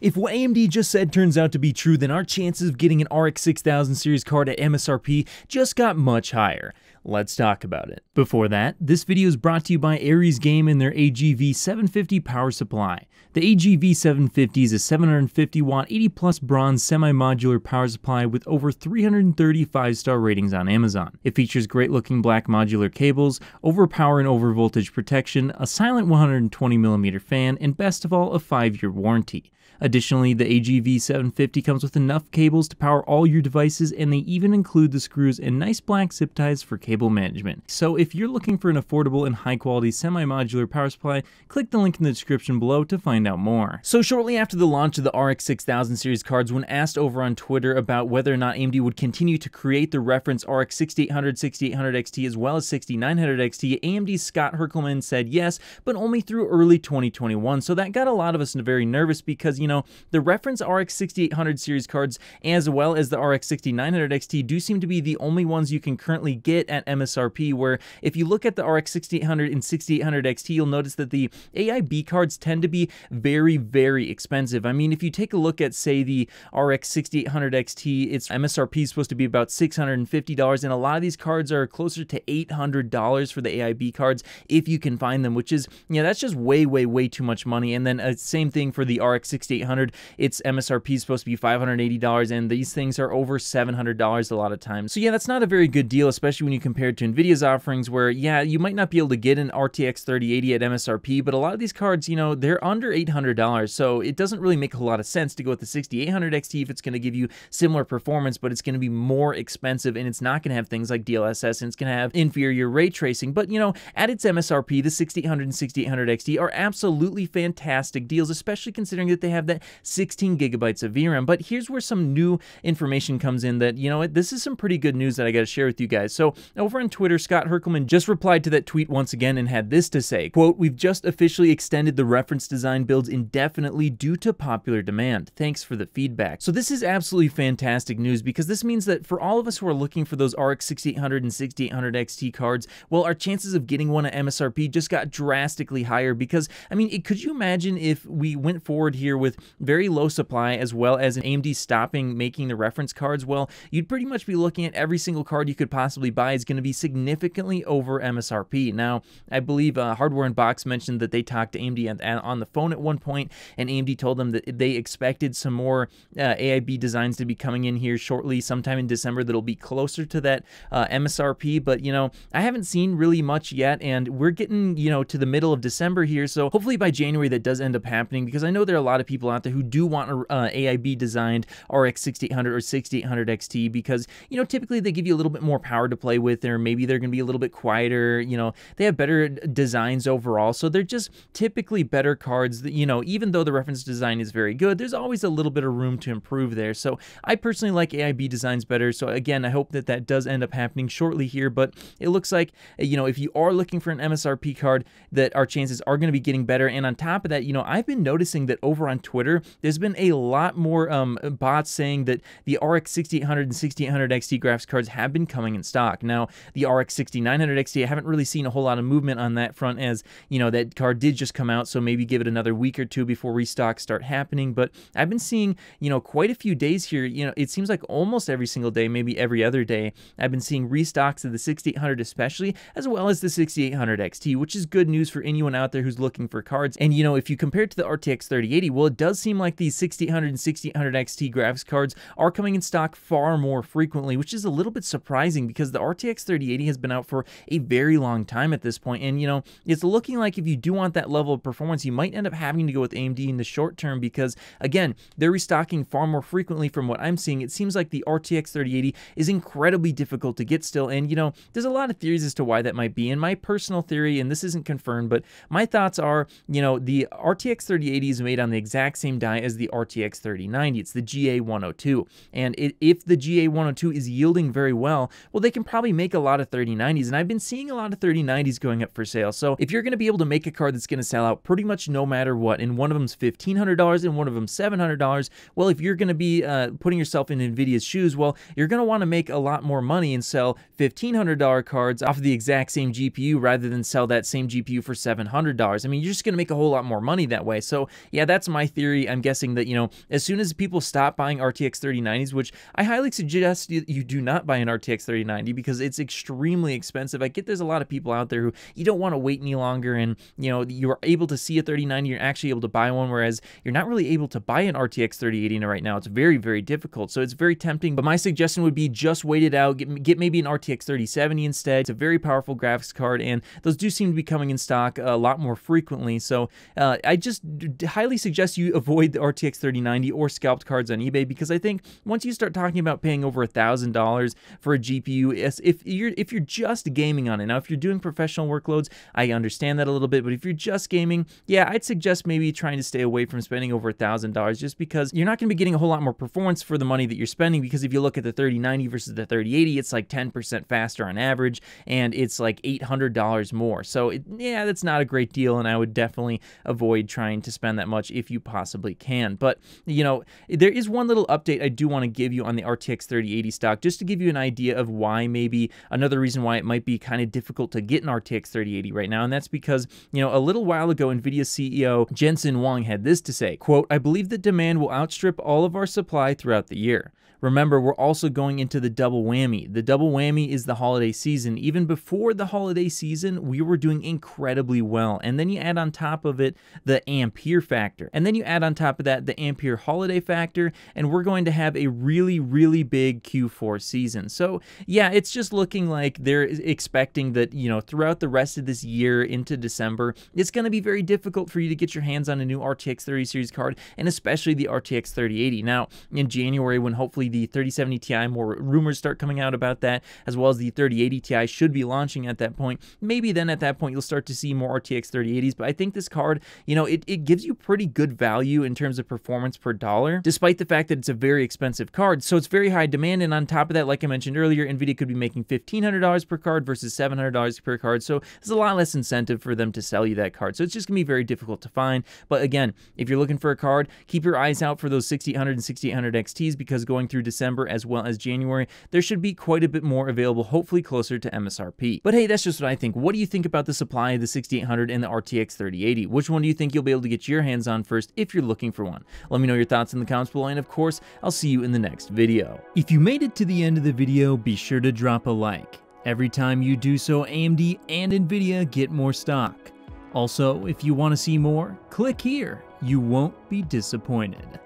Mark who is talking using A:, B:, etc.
A: If what AMD just said turns out to be true, then our chances of getting an RX 6000 series card at MSRP just got much higher. Let's talk about it. Before that, this video is brought to you by Aresgame and their AGV 750 power supply. The AGV 750 is a 750 watt 80 plus bronze semi-modular power supply with over 330 5-star ratings on Amazon. It features great looking black modular cables, overpower and overvoltage protection, a silent 120mm fan, and best of all, a 5-year warranty. Additionally, the AGV 750 comes with enough cables to power all your devices and they even include the screws and nice black zip ties for cable management. So if you're looking for an affordable and high quality semi-modular power supply, click the link in the description below to find out more. So shortly after the launch of the RX 6000 series cards, when asked over on Twitter about whether or not AMD would continue to create the reference RX 6800, 6800 XT as well as 6900 XT, AMD's Scott Herkelman said yes, but only through early 2021. So that got a lot of us very nervous because, you you know, the reference RX 6800 series cards as well as the RX 6900 XT do seem to be the only ones you can currently get at MSRP, where if you look at the RX 6800 and 6800 XT, you'll notice that the AIB cards tend to be very, very expensive. I mean, if you take a look at, say, the RX 6800 XT, its MSRP is supposed to be about $650, and a lot of these cards are closer to $800 for the AIB cards if you can find them, which is, yeah, that's just way, way, way too much money. And then uh, same thing for the RX 6800 its MSRP is supposed to be $580 and these things are over $700 a lot of times. So yeah, that's not a very good deal, especially when you compare it to NVIDIA's offerings where yeah, you might not be able to get an RTX 3080 at MSRP, but a lot of these cards, you know, they're under $800. So it doesn't really make a lot of sense to go with the 6800 XT if it's going to give you similar performance, but it's going to be more expensive and it's not going to have things like DLSS and it's going to have inferior ray tracing. But you know, at its MSRP, the 6800 and 6800 XT are absolutely fantastic deals, especially considering that they have that 16 gigabytes of VRAM. But here's where some new information comes in that, you know this is some pretty good news that I got to share with you guys. So over on Twitter, Scott Herkelman just replied to that tweet once again and had this to say, quote, we've just officially extended the reference design builds indefinitely due to popular demand. Thanks for the feedback. So this is absolutely fantastic news because this means that for all of us who are looking for those RX 6800 and 6800 XT cards, well, our chances of getting one at MSRP just got drastically higher because, I mean, it, could you imagine if we went forward here with very low supply as well as an AMD stopping making the reference cards, well, you'd pretty much be looking at every single card you could possibly buy is going to be significantly over MSRP. Now, I believe uh, Hardware Unboxed mentioned that they talked to AMD on the phone at one point, and AMD told them that they expected some more uh, AIB designs to be coming in here shortly, sometime in December, that'll be closer to that uh, MSRP. But, you know, I haven't seen really much yet, and we're getting, you know, to the middle of December here. So hopefully by January that does end up happening because I know there are a lot of people out there who do want a uh, AIB designed RX 6800 or 6800 XT because, you know, typically they give you a little bit more power to play with, or maybe they're going to be a little bit quieter. You know, they have better designs overall. So they're just typically better cards that, you know, even though the reference design is very good, there's always a little bit of room to improve there. So I personally like AIB designs better. So again, I hope that that does end up happening shortly here. But it looks like, you know, if you are looking for an MSRP card, that our chances are going to be getting better. And on top of that, you know, I've been noticing that over on Twitter, Twitter, there's been a lot more um, bots saying that the RX 6800 and 6800 XT graphics cards have been coming in stock. Now, the RX 6900 XT, I haven't really seen a whole lot of movement on that front as, you know, that card did just come out, so maybe give it another week or two before restocks start happening. But I've been seeing, you know, quite a few days here. You know, it seems like almost every single day, maybe every other day, I've been seeing restocks of the 6800 especially, as well as the 6800 XT, which is good news for anyone out there who's looking for cards. And, you know, if you compare it to the RTX 3080, well, it does does seem like these 6800 and 6800 XT graphics cards are coming in stock far more frequently, which is a little bit surprising because the RTX 3080 has been out for a very long time at this point. And, you know, it's looking like if you do want that level of performance, you might end up having to go with AMD in the short term because, again, they're restocking far more frequently from what I'm seeing. It seems like the RTX 3080 is incredibly difficult to get still. And, you know, there's a lot of theories as to why that might be. And my personal theory, and this isn't confirmed, but my thoughts are, you know, the RTX 3080 is made on the exact same die as the RTX 3090. It's the GA102. And it, if the GA102 is yielding very well, well, they can probably make make a lot of 3090s, and I've been seeing a lot of 3090s going up for sale. So if you're going to be able to make a card that's going to sell out pretty much no matter what, and one of them's $1,500 and one of them $700, well, if you're going to be uh, putting yourself in NVIDIA's shoes, well, you're going to want to make a lot more money and sell $1,500 cards off of the exact same GPU rather than sell that same GPU for $700. I mean, you're just going to make a whole lot more money that way. So yeah, that's my theory. I'm guessing that, you know, as soon as people stop buying RTX 3090s, which I highly suggest you, you do not buy an RTX 3090 because it's extremely expensive. I get there's a lot of people out there who you don't want to wait any longer and, you know, you're able to see a 3090, you're actually able to buy one, whereas you're not really able to buy an RTX 3080 right now. It's very, very difficult. So it's very tempting, but my suggestion would be just wait it out, get, get maybe an RTX 3070 instead. It's a very powerful graphics card, and those do seem to be coming in stock a lot more frequently. So uh, I just highly suggest you avoid the RTX 3090 or scalped cards on eBay because I think once you start talking about paying over a thousand dollars for a GPU, if you're if you're just gaming on it now, if you're doing professional workloads, I understand that a little bit, but if you're just gaming, yeah, I'd suggest maybe trying to stay away from spending over a thousand dollars just because you're not going to be getting a whole lot more performance for the money that you're spending. Because if you look at the 3090 versus the 3080, it's like 10% faster on average, and it's like $800 more. So it, yeah, that's not a great deal, and I would definitely avoid trying to spend that much if you possibly can. But you know, there is one little update I do want to give you on the RTX 3080 stock, just to give you an idea of why maybe another reason why it might be kind of difficult to get an RTX 3080 right now, and that's because you know a little while ago, Nvidia CEO Jensen Huang had this to say: "Quote: I believe that demand will outstrip all of our supply throughout the year." Remember, we're also going into the double whammy. The double whammy is the holiday season. Even before the holiday season, we were doing incredibly well. And then you add on top of it the Ampere factor. And then you add on top of that the Ampere holiday factor, and we're going to have a really, really big Q4 season. So, yeah, it's just looking like they're expecting that, you know, throughout the rest of this year into December, it's going to be very difficult for you to get your hands on a new RTX 30 series card, and especially the RTX 3080. Now, in January, when hopefully the 3070 Ti, more rumors start coming out about that, as well as the 3080 Ti should be launching at that point. Maybe then at that point you'll start to see more RTX 3080s, but I think this card, you know, it, it gives you pretty good value in terms of performance per dollar, despite the fact that it's a very expensive card. So it's very high demand, and on top of that, like I mentioned earlier, NVIDIA could be making $1,500 per card versus $700 per card, so there's a lot less incentive for them to sell you that card. So it's just going to be very difficult to find. But again, if you're looking for a card, keep your eyes out for those 6800 and 6800 XTs because going through December as well as January, there should be quite a bit more available, hopefully closer to MSRP. But hey, that's just what I think. What do you think about the supply of the 6800 and the RTX 3080? Which one do you think you'll be able to get your hands on first if you're looking for one? Let me know your thoughts in the comments below, and of course, I'll see you in the next video. If you made it to the end of the video, be sure to drop a like. Every time you do so, AMD and NVIDIA get more stock. Also, if you want to see more, click here. You won't be disappointed.